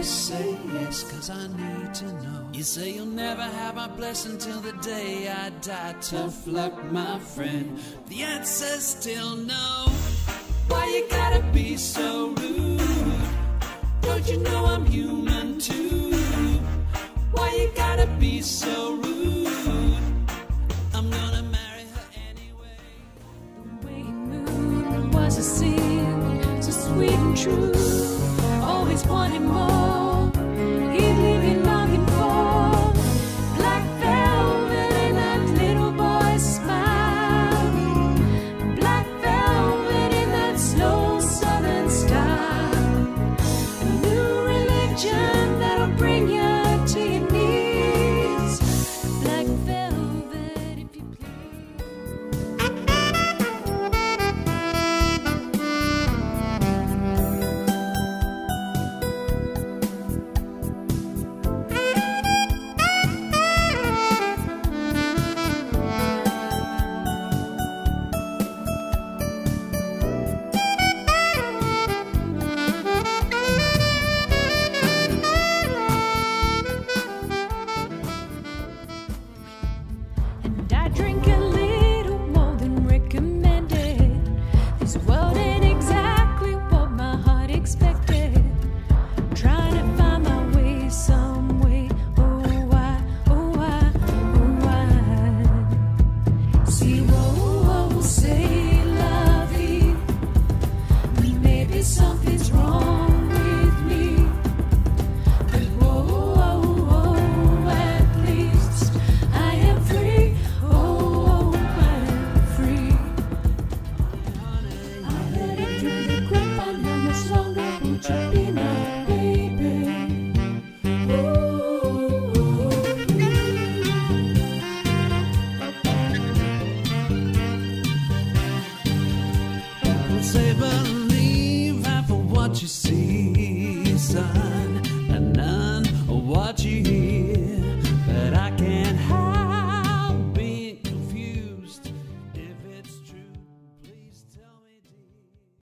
I say yes, cause I need to know. You say you'll never have my blessing till the day I die. Tough luck, my friend. The answer's still no. Why you gotta be so rude? Don't you know I'm human too? Why you gotta be so rude? I'm gonna marry her anyway. way he moved was a sin, so sweet and true. Always wanting more. I drink a little more than recommended. This Say believe half of what you see, son, and none of what you